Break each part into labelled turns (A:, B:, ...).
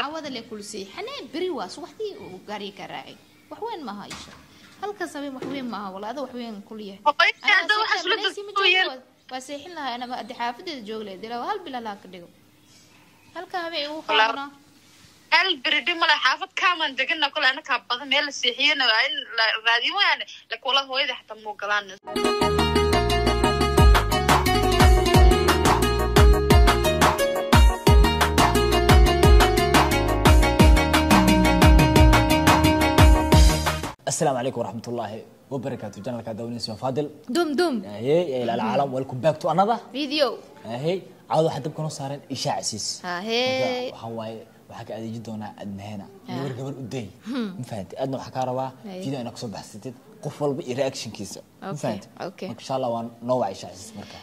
A: cawada le kula seexanee beri waa subaxdii gaariga ka raacay. Wax weyn maaha isha halkaas habeen wax weyn maaha wala ada wax weyn kulyahay
B: hadda waxaas la dadooyeen
A: waa seexin lahaa anama adi xaafadeeda joog leed ilaa hal bila laha ka dhigo. Halka habeen igu qaadanaa
B: hal beri dhib male xaafad kaamaan degana kole anakaa badan meel la seexiyana in la raadiyo wayaane laakiin walahi hooyada xataa muu
C: السلام عليكم ورحمة الله وبركاته جنرال كادوني اسمه فاضل
A: dum dum
C: هي إلى العالم ويلكم باك تو انذر
A: video
C: هي عاود واحد دبكنا صارن إشاعة عسيس
A: هاهي
C: waxaa waaye waxaa ka adeeji doonaa adnaheena
A: Ah.
C: gabar gabar u day ma fahanti adna waxaa kaa rabaa
A: Hey.
C: video inaa kusoo baxsatid qof walba iyo reactionkiisa ma
A: Okay,
C: fahanti
A: okay.
C: marka insha allah waa noo waca isha casiis marka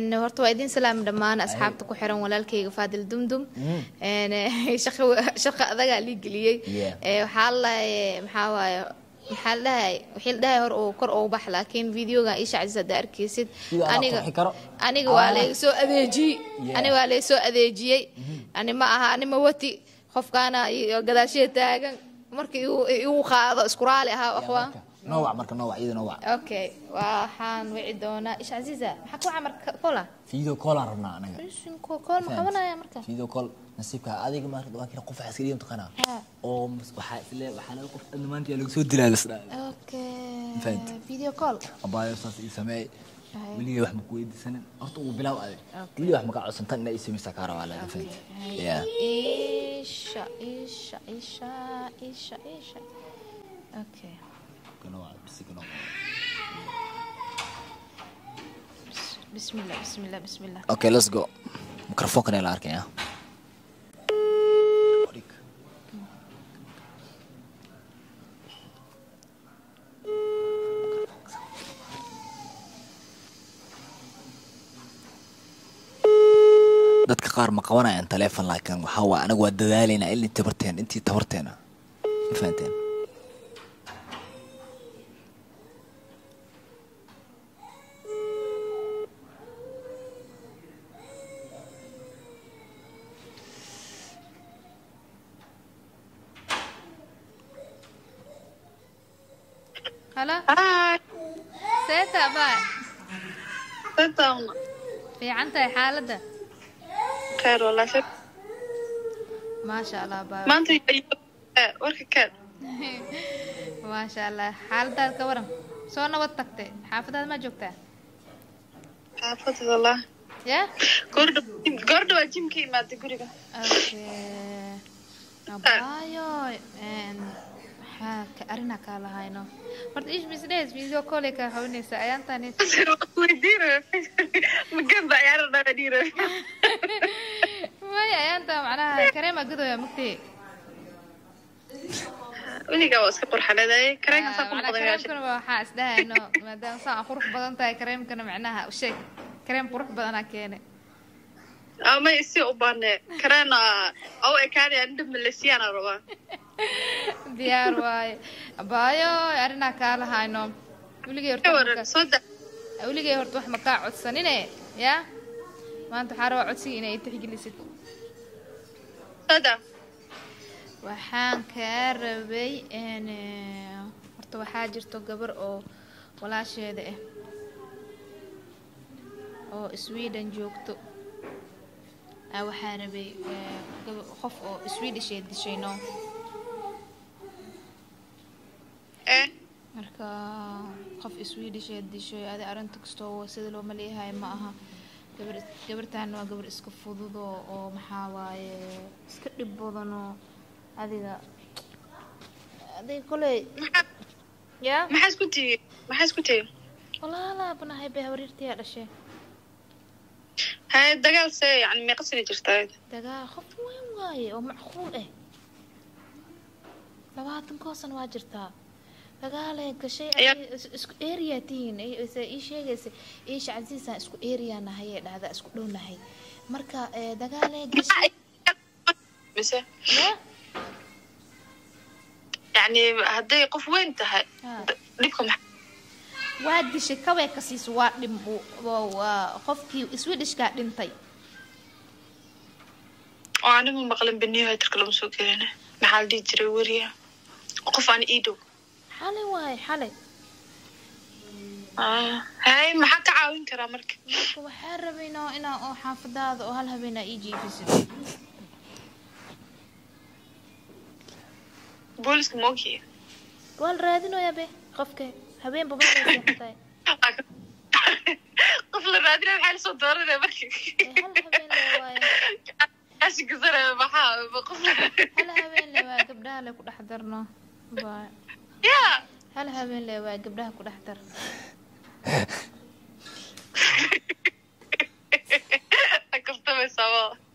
A: n horta waa idin salaam dhammaan asxaabta ku xiran walaalkayga faadil dumdum n shaqa shaqa adagaa lii geliyey
C: Yeah.
A: Eh, waxaa lalahay maxaa waaye maxaa ladhahay wixii la dhahay hor uu kor ugu bax laakiin videoga isha casiis hadda arkaysid aniga aniga waa
C: Ah.
A: laga soo adeejiyey. Aniga waa laga soo adeejiyey. Ani ma aha ani ma wati qofkaana iyo gadaasheeda taagan. Markii igu qaado isku raali ahaa
C: Ya,
A: waxwaa
C: marka noo wac marka noo wac iyada noo wac
A: okay waxaan wici doonaa isha casiisa maxaa ku camar kola
C: video call aan rabnaa anaga
A: kool ma qabanaya marka
C: video call nasiibka adiga marka waa kina qof iska dhigan taqana
A: Ha.
C: oo mas- waxaa isle waxaa laga qof adna maanta yaa lagu soo dilaa lasdhaa
A: okay
C: Fahanti.
A: video call
C: abaayo saas ii sameey
A: Hay.
C: weligay wax maku weydiisanin horta uu bilaab adig
A: Okay.
C: weligay wax maka codsantan inaa ii sameysaa kaa rabaa laga fahanti Yeah.
A: isha isha isha isha isha okay
C: Kana waa bisi kana waa.
A: bismillah bismillah bismillah
C: Okay, let's go. Mikrofoonkan ayaa la arkaya. dadka qaar ma qabanayaan taleefon laakiin waxaa waa anagu waa dadaalaynaa ilaa tabarteena intii tabarteena ma fahanteen
A: hala
B: Hi.
A: seeta baa
B: Dadaan
A: fiican tahay xaaladda?
B: Khayr walaasha.
A: maasha allah baa
B: Maanta ayaa warka kaad.
A: maasha allah xaaladaad ka waran. Soo nabad tagtay. Xaafadaada ma joogtaa?
B: Xaafadda wallah.
A: ya
B: Gordha gordha waa jimka imaaday guriga.
A: okay. Abaayo ka arina kaa lahayno horta ish misdhes video callay kaa hawinaysa maya ayaanta macnaha kareema gadoya mugtee
B: Weligaa waa iska qurxanaday. Kareenka saa ku
A: Macnaha
B: noqday meesha.
A: kareemkana waa waxaa isdhahayno maadaama saa qurux badan tahay kareemkana macnaha u sheeg kareem qurux badanaa keene
B: Ama isi u baane. Kareena oo ekaanaya indha Malaysiyan aan rabaa.
A: diyaar waaye abaayo arrinaa kaa lahayno weligay horta wax
B: waran
A: ma
B: soo da.
A: ka- weligay horta wax ma kaa codsanine ya? Maanta waxaa rabaa codsigii inay tixgelisid waxaan kaa rabay n horta waxaa jirto gabar oo walaasheeda ah oo sweden joogto. Ah waxaa rabay eh, qof oo swedisheed dishayno
B: Eh.
A: Marka qof swedisheed dishay adi arrinta kastoo sida looma leeyahay ma aha gabar gabartaan waa gabar iska fududo oo maxaa waaye iska dhib badanoo adiga adiga koley
B: Maxaa
A: ya
B: maxaa isku tihi? Maxaa isku tihi?
A: walaala banahay bay habriirtiyaa dhashay
B: Hay dagaal see yani meeqa sano jirtaa?
A: dagaal qof weyn waaye oo macquul ah labaatan koo sano waa jirtaa isku area tihiin ay- is- ii sheegaysa iisha casiisaan isku area nahay ee dhahda isku dhow nahay marka dagaalee gashay
B: Mise?
A: Ya?
B: Yani hadday qof weyn tahay dhibka maxaa
A: waa dishay kawee ka siiso waa dhim qofkii swedishkaa dhintay.
B: Oo anima maqlin beniyo haytarka lama soo gelina maxaa la dhihi jiray weriya qof aan ii dhow
A: xalay waaye xalay
B: Ah, hay maxaa ka caawin karaa marka?
A: Marka waxaa rabaynaa inaa oo xaafadaada oo hal habeenaa ii jiifisid
B: booliska mookiya
A: waa la raadinoyaa be qofka habeenba markay
B: qof la raadina maxaa la soo dooranaya marka.
A: Hal habeen le waaye.
B: Ashi gasaraya maxaa qof
A: hal habeen le waa gabdhaha le ku dhex darno. Bye. Hal habeen le waa gabdhaha ku dhex dar.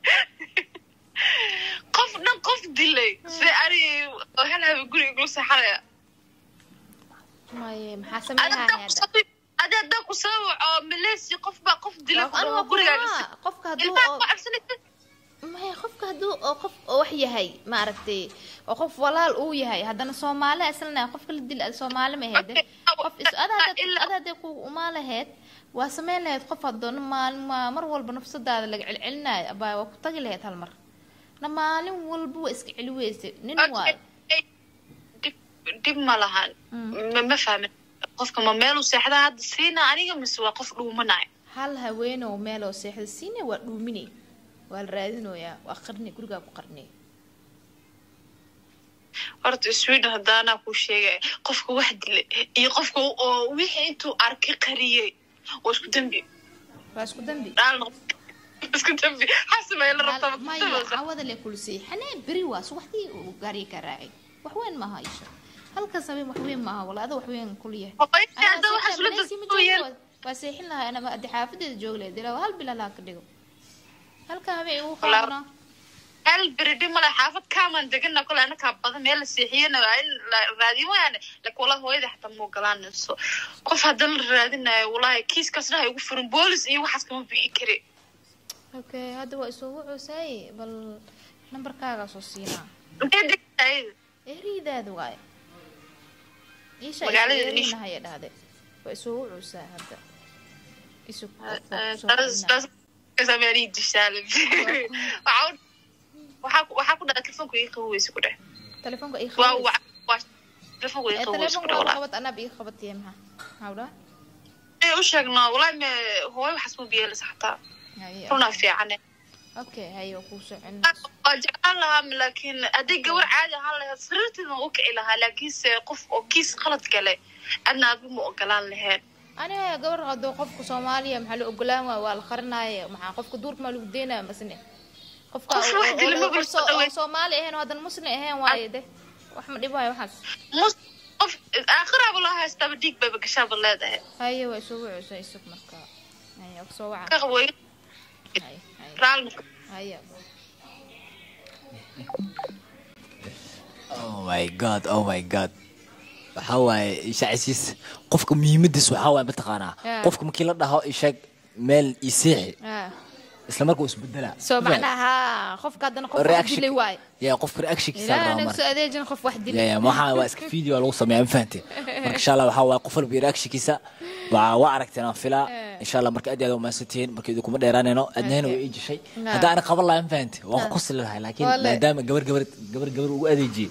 B: Qof dhan qof dilay. Se ani hal habe guriga igula seexanaya adi haddaan ku soo waco maleysi qof baa qof dilay anigoo gurigaaga
A: qofka hadduu maya qofka hadduu oo qof wax yahay maaragtay oo qof walaal uu yahay haddana soomaali islana qofka la dil soomaali ma aheed qof is ada
B: Ilaa-
A: ada hadday ku umaa laheyd waa sameyn lahayd qof haddoo maalin ma- mar walba nafsadaada laga celcelinayo abaa waa ku tagi lahayd hal mar. Na maalin walba waa iska celi weyse nin waa
B: dib ma lahan.
A: Mm.
B: ma fahmin. Qofka ma meeluu seexdaa hadda siina aniga mise waa qof dhuumanayo
A: hal haweenoo meel oo seexda siina waa dhuumine
B: والرادنويا وأخرني كل كرجا بقرني أرد السويد هذانا كوشي قفك واحد يقفك إيه، ووحي تو
A: أركي قرية. واش
B: كدنبي واش كدنبي بس كدنبي حاسب ما يلا
A: ربطة
B: ما
A: يلا عوض اللي كل شيء. حنا بريواس وحدي وقاري كراعي. وحوين ما هاي هل كسبين وحوين ما ها والله هذا وحوين كلية هذا وحش لدى
B: وحسب لدى وحسب لدى وحسب
A: لدى وحسب لدى وحسب لدى وحسب لدى وحسب لدى hal
B: beri dhib male xaafad kaamaan degana kole anakaa badan meel la seexiyana in la raadiyo mooyaane laakiin walahi hooyada xataa ma ogolaanayso qof haddana la raadinayo walahi kiiskaasna ha igu furin boolis iyo waxaas kama bixi kari.
A: Okay hadda waa isugu cuusay bal nambarkaagaa soo siinaa
B: Magaalada Nish-
A: erinahay dhahde waa isugu cuusaa hadda
B: jeclaan lahaa laakiin hadday gabar caadi ahaan lahayd sariirteeda u kici lahaa laakiinse qof oo kiis qalad gale. Adna aadba ma ogolaan lahayn
A: aniga gabar hadoo qofka soomaaliya maxaa la ogolaan waaya waa la qarinaya maxaa qofka duurka maa lagu deynaya masne qofka soomaali ahayn oo haddana muslim ahayn waaye de. Wax ma dhibayo waxaas.
B: Mus qof aakhiraaba loo haystaaba dhiig bayba gashaaba leedahay.
A: Haye waa isugu cusay isug marka. Haye waa soo waca.
B: Ka
A: haye
B: raalna
A: haye.
C: Oh my god oh my god waxaa waaye ishacisiis qofka muhiimadiis waxaa waaye mataqaanaa
A: Yeah.
C: qofka markii la dhaho isheeg meel iseexi
A: ah
C: isla markuu isbedelaa
A: soo macnaha qofka haddana qof wax
C: Reaction-
A: dilay waaye
C: ya qofka reactionkiisa
A: ilaa
C: raba
A: naga
C: marka
A: soo adeejin qof wax
C: ya
A: dilay
C: ya waxaa waa iska video lagu sameeyaa ma fahante marka insha allah waxaa waaye qof walba iyo reactionkiisa waa waa aragteen aan filaa
A: Eh.
C: insha allah marka aad iyo aad umahadsantihiin marka idinkuma dheeraanayno adnahena
A: Okay.
C: way ii jishay
A: Nah.
C: hadda ana qaban lahaa ma fahante waan
A: Ah.
C: ku qosli lahay laakiin
A: Wale.
C: maadaama gabar gabar gabar gabar ugu adeejiyey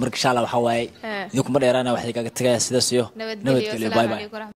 C: marka insha allah waxaa waaye
A: Eh.
C: idinkuma dheeraanaya waxay kaga tagaya sidaas iyo
A: nabadgelyo.
C: nabadgelyo